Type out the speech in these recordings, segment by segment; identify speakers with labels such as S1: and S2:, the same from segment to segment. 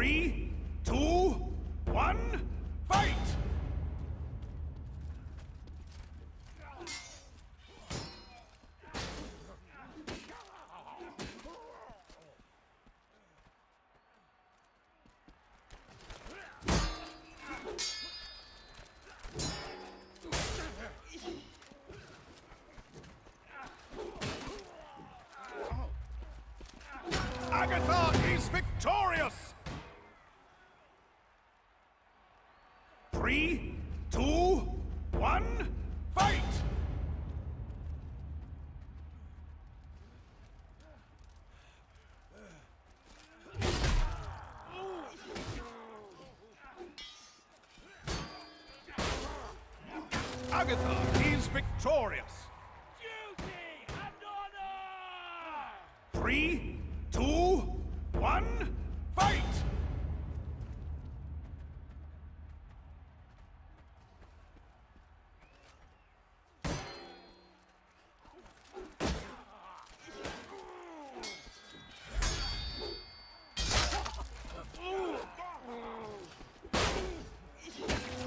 S1: Three, two, one, fight! Agatha is victorious! Three, two, one, fight! Agatha is victorious!
S2: Duty and honor!
S1: Three, two, one,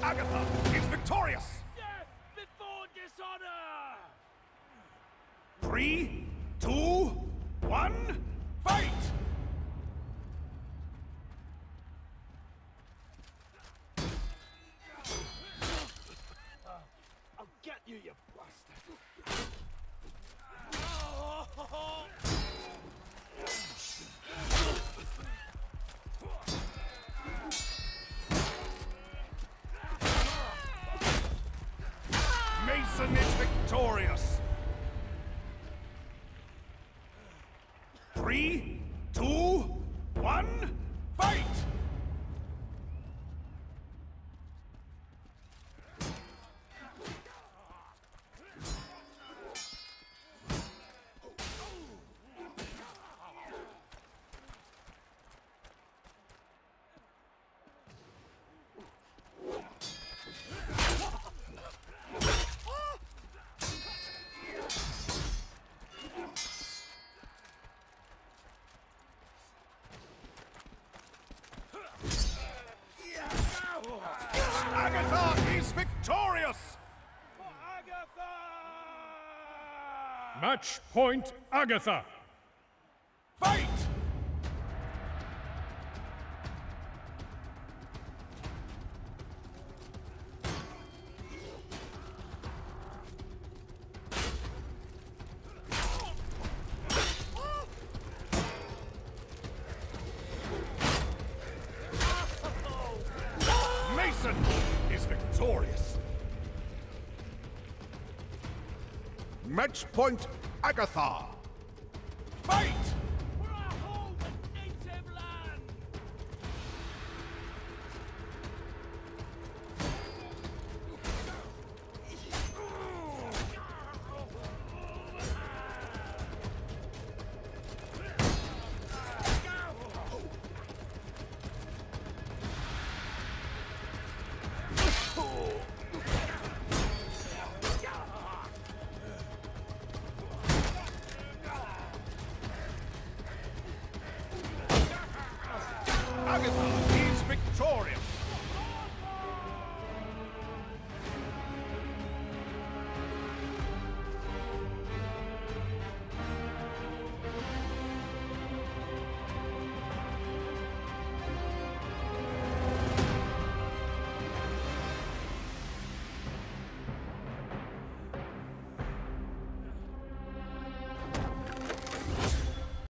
S1: Agatha is victorious!
S2: Death before dishonor!
S1: Three, two, Mason is victorious! Three, two, victorious!
S3: Match point, Agatha.
S1: Fight! Mason is victorious.
S4: Match point, Agatha.
S1: Fight! Is victorious.